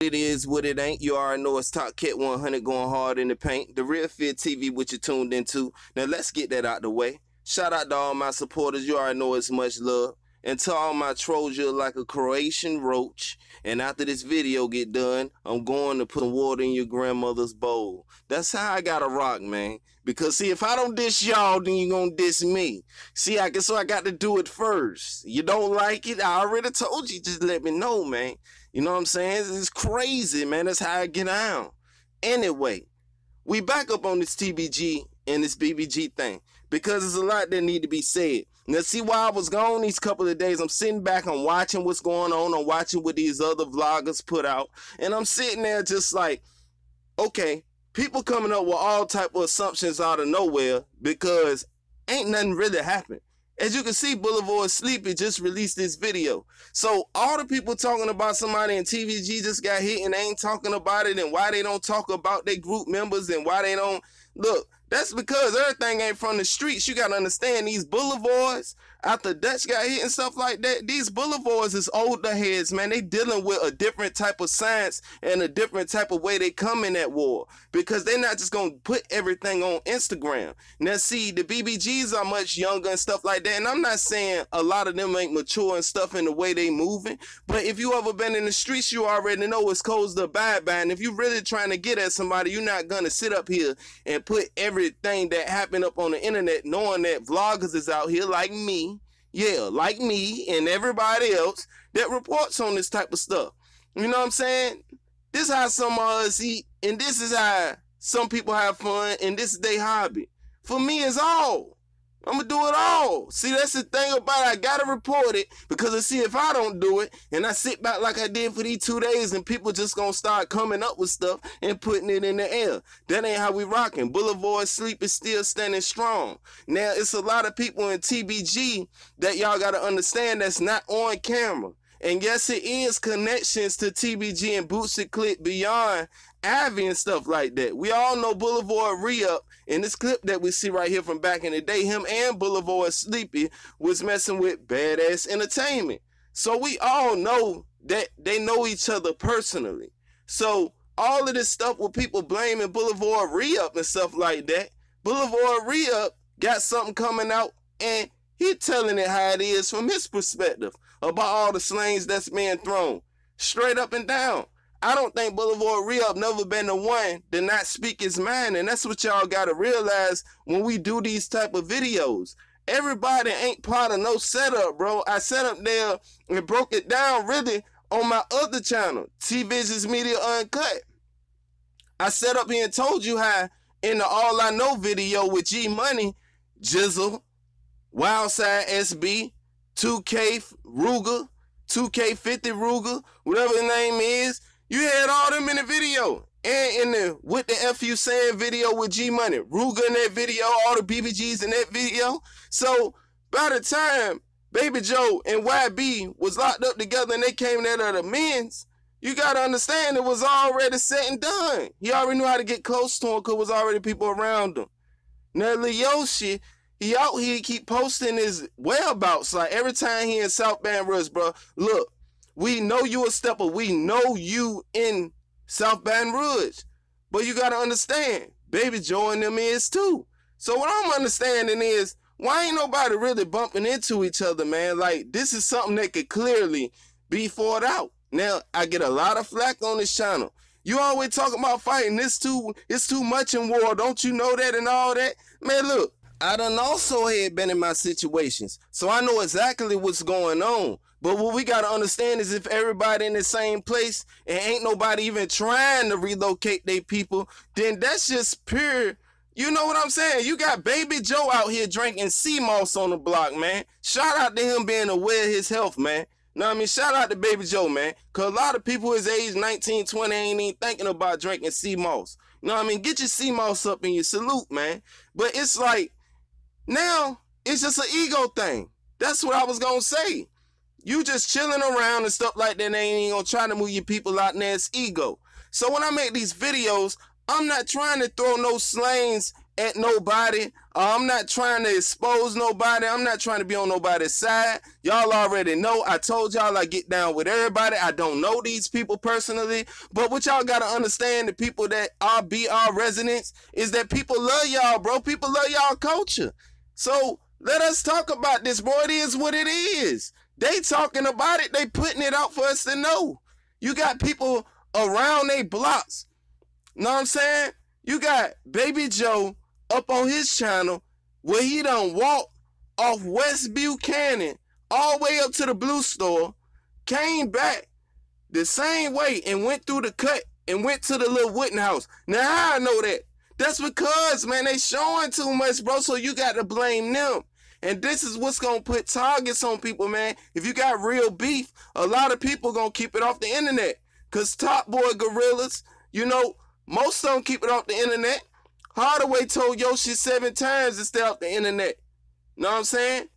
It is what it ain't. You already know it's Top Cat 100 going hard in the paint. The Real Feel TV, which you tuned into. Now let's get that out the way. Shout out to all my supporters. You already know it's much love. And to all my trolls, you're like a Croatian roach. And after this video get done, I'm going to put water in your grandmother's bowl. That's how I gotta rock, man. Because see, if I don't diss y'all, then you gonna diss me. See, I guess so I got to do it first. You don't like it? I already told you. Just let me know, man. You know what I'm saying? It's crazy, man. That's how I get down. Anyway, we back up on this TBG and this BBG thing because there's a lot that need to be said. Now, see why I was gone these couple of days. I'm sitting back, I'm watching what's going on, I'm watching what these other vloggers put out, and I'm sitting there just like, okay, people coming up with all type of assumptions out of nowhere because ain't nothing really happened. As you can see, Boulevard Sleepy just released this video. So all the people talking about somebody in TBG just got hit and they ain't talking about it and why they don't talk about their group members and why they don't look. That's because everything ain't from the streets. You gotta understand these boulevards after Dutch got hit and stuff like that. These boulevards is older heads, man. They dealing with a different type of science and a different type of way they come in that war because they're not just gonna put everything on Instagram. Now, see, the BBGs are much younger and stuff like that, and I'm not saying a lot of them ain't mature and stuff in the way they moving, but if you ever been in the streets, you already know it's codes to abide by. And if you really trying to get at somebody, you're not gonna sit up here and put everything that happened up on the internet, knowing that vloggers is out here like me yeah, like me and everybody else that reports on this type of stuff. You know what I'm saying? This is how some of us eat, and this is how some people have fun, and this is their hobby. For me, it's all. I'm gonna do it all. See, that's the thing about it. I gotta report it because I see if I don't do it and I sit back like I did for these two days and people just gonna start coming up with stuff and putting it in the air. That ain't how we rocking. Boulevard Sleep is still standing strong. Now, it's a lot of people in TBG that y'all gotta understand that's not on camera. And yes, it is connections to TBG and Bootsy Click beyond Avi and stuff like that. We all know Boulevard re-up in this clip that we see right here from back in the day. Him and Boulevard Sleepy was messing with Bad Azz Entertainment. So we all know that they know each other personally. So all of this stuff with people blaming Boulevard re-up and stuff like that, Boulevard re-up got something coming out and he telling it how it is from his perspective about all the slangs that's being thrown. Straight up and down. I don't think Boulevard Re-Up never been the one to not speak his mind. And that's what y'all gotta realize when we do these type of videos. Everybody ain't part of no setup, bro. I set up there and broke it down really on my other channel, T Visions Media Uncut. I set up here and told you how in the All I Know video with G Money, Jizzle, Wildside SB, 2K Ruger, 2K50 Ruger, whatever the name is, you had all them in the video. And in the What the F you saying video with G Money. Ruger in that video, all the BBGs in that video. So by the time Baby Joe and YB was locked up together and they came out of the men's, you gotta understand it was already set and done. He already knew how to get close to him because was already people around him. Now Lit Yoshi, he out here keep posting his whereabouts. Like every time he in South Baton Rouge, bro. Look, we know you a stepper. We know you in South Baton Rouge. But you gotta understand, Baby Joe and them is too. So what I'm understanding is why ain't nobody really bumping into each other, man? Like this is something that could clearly be fought out. Now I get a lot of flack on this channel. You always talking about fighting. This too, it's too much in war. Don't you know that and all that? Man, look, I done also had been in my situations, so I know exactly what's going on. But what we gotta understand is if everybody in the same place and ain't nobody even trying to relocate their people, then that's just pure. You know what I'm saying? You got Baby Joe out here drinking sea moss on the block, man. Shout out to him being aware of his health, man. You know what I mean? Shout out to Baby Joe, man. Cause a lot of people his age, 19, 20, ain't even thinking about drinking sea moss. You know what I mean? Get your sea moss up and your salute, man. But it's like, now, it's just an ego thing. That's what I was gonna say. You just chilling around and stuff like that, they ain't gonna try to move your people out. It's ego. So when I make these videos, I'm not trying to throw no slangs at nobody. Uh, I'm not trying to expose nobody. I'm not trying to be on nobody's side. Y'all already know. I told y'all I get down with everybody. I don't know these people personally. But what y'all gotta understand, the people that are BR residents, is that people love y'all, bro. People love y'all culture. So let us talk about this, bro. It is what it is. They talking about it. They putting it out for us to know. You got people around they blocks. Know what I'm saying? You got Baby Joe up on his channel where he done walked off West Buchanan all the way up to the blue store, came back the same way and went through the cut and went to the little Wooden house. Now I know that? That's because, man, they showing too much, bro, so you got to blame them. And this is what's gonna put targets on people, man. If you got real beef, a lot of people gonna keep it off the internet. Cause Top Boy Gorillas, you know, most of them keep it off the internet. Hardaway told Yoshi seven times to stay off the internet. Know what I'm saying?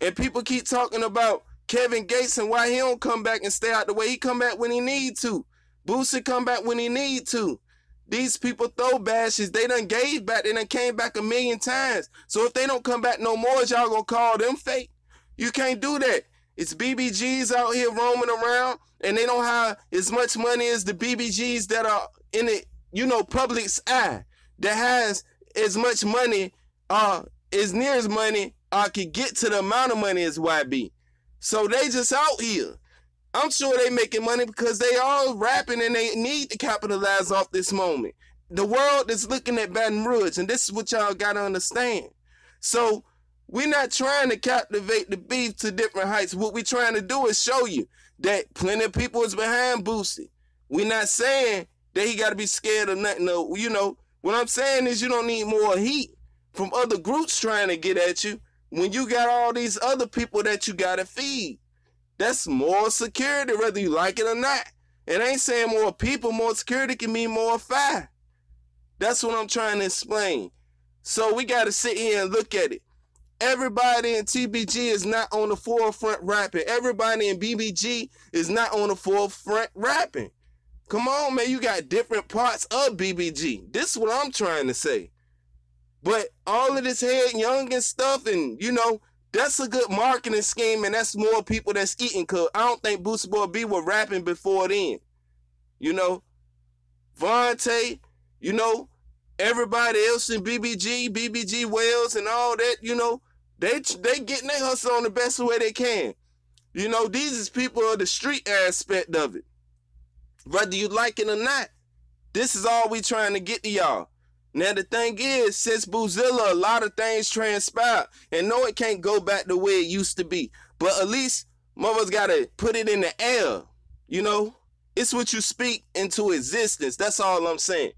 And people keep talking about Kevin Gates and why he don't come back and stay out the way. He come back when he need to. Boosie come back when he need to. These people throw bashes. They done gave back. They done came back a million times. So if they don't come back no more, y'all gonna call them fake? You can't do that. It's BBGs out here roaming around, and they don't have as much money as the BBGs that are in the, you know, public's eye. That has as much money, uh, as near as money, uh, could get to the amount of money as YB. So they just out here. I'm sure they making money because they all rapping and they need to capitalize off this moment. The world is looking at Baton Rouge, and this is what y'all gotta understand. So we're not trying to captivate the beef to different heights. What we're trying to do is show you that plenty of people is behind Boosie. We're not saying that he gotta be scared of nothing. No, you know, what I'm saying is you don't need more heat from other groups trying to get at you when you got all these other people that you gotta feed. That's more security, whether you like it or not. It ain't saying more people, more security can mean more fire. That's what I'm trying to explain. So we got to sit here and look at it. Everybody in TBG is not on the forefront rapping. Everybody in BBG is not on the forefront rapping. Come on, man. You got different parts of BBG. This is what I'm trying to say. But all of this head young and stuff, and you know, that's a good marketing scheme, and that's more people that's eating. Cause I don't think Boosie Boy B were rapping before then. You know, Vontae, you know, everybody else in BBG, BBG Wells, and all that. You know, they they getting their hustle on the best way they can. You know, these is people of the street aspect of it. Whether you like it or not, this is all we trying to get to y'all. Now the thing is, since Boozilla, a lot of things transpired. And no, it can't go back the way it used to be. But at least mother's gotta put it in the air. You know? It's what you speak into existence. That's all I'm saying.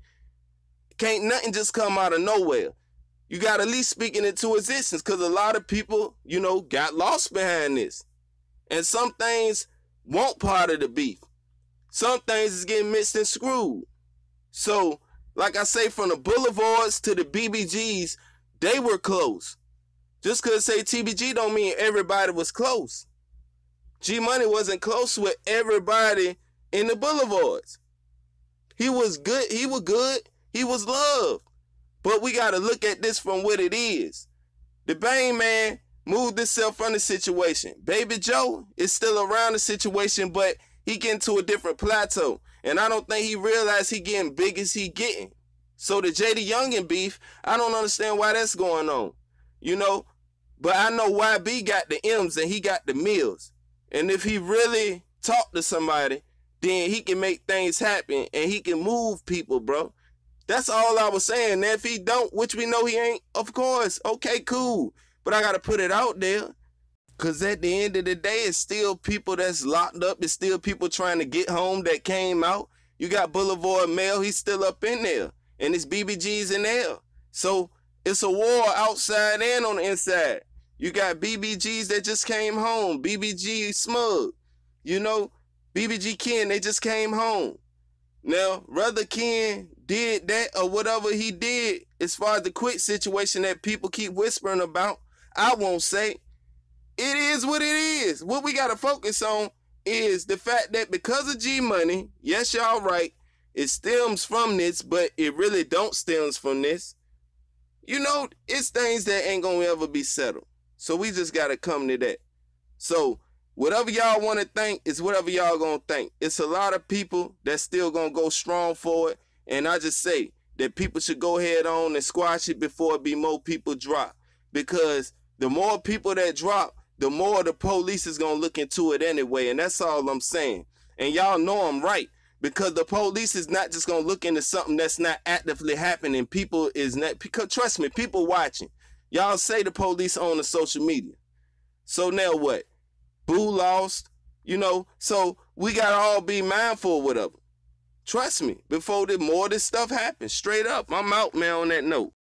Can't nothing just come out of nowhere. You gotta at least speaking into existence. Cause a lot of people, you know, got lost behind this. And some things won't part of the beef. Some things is getting mixed and screwed. So like I say, from the boulevards to the BBGs, they were close. Just cause say TBG don't mean everybody was close. G Money wasn't close with everybody in the boulevards. He was good. He was good. He was loved. But we got to look at this from what it is. The Bane man moved himself from the situation. Baby Joe is still around the situation, but he getting to a different plateau. And I don't think he realized he getting big as he getting. So the Jaydayoungan beef, I don't understand why that's going on. You know, but I know YB got the M's and he got the meals. And if he really talk to somebody, then he can make things happen and he can move people, bro. That's all I was saying. And if he don't, which we know he ain't, of course, okay, cool. But I gotta put it out there. Cause at the end of the day, it's still people that's locked up. It's still people trying to get home that came out. You got Boulevard Mel, he's still up in there. And it's BBG's in there. So it's a war outside and on the inside. You got BBGs that just came home. BBG Smug. You know, BBG Ken, they just came home. Now, whether Ken did that or whatever he did, as far as the quick situation that people keep whispering about, I won't say. It is what it is. What we got to focus on is the fact that because of G Money, yes, y'all right, it stems from this, but it really don't stems from this. you know, it's things that ain't gonna ever be settled. So we just gotta come to that. So whatever y'all want to think is whatever y'all gonna think. It's a lot of people that still gonna go strong for it. And I just say that people should go ahead on and squash it before it be more people drop. Because the more people that drop, the more the police is gonna look into it anyway. And that's all I'm saying. And y'all know I'm right. Because the police is not just gonna look into something that's not actively happening. People is not because trust me, people watching. Y'all say the police own the social media. So now what? Boo lost, you know. So we gotta all be mindful of whatever. Trust me, before the more this stuff happens, straight up, I'm out, man, on that note.